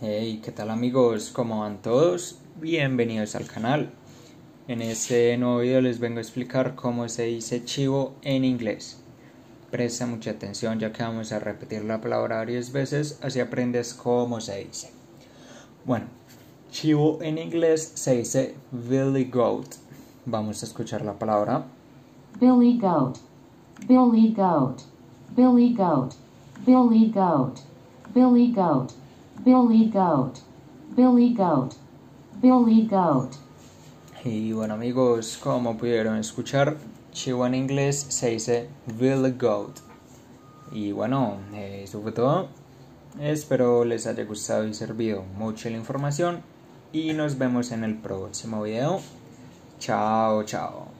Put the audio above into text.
Hey, ¿qué tal amigos? ¿Cómo van todos? Bienvenidos al canal. En este nuevo video les vengo a explicar cómo se dice chivo en inglés. Presta mucha atención ya que vamos a repetir la palabra varias veces, así aprendes cómo se dice. Bueno, chivo en inglés se dice Billy Goat. Vamos a escuchar la palabra. Billy goat. Billy goat. Billy goat. Billy goat. Billy goat. Billy goat. Billy goat. Billy goat. Y bueno amigos, como pudieron escuchar, chivo en inglés se dice Billy Goat. Y bueno, eh, eso fue todo. Espero les haya gustado y servido mucho la información. Y nos vemos en el próximo video. Chao, chao.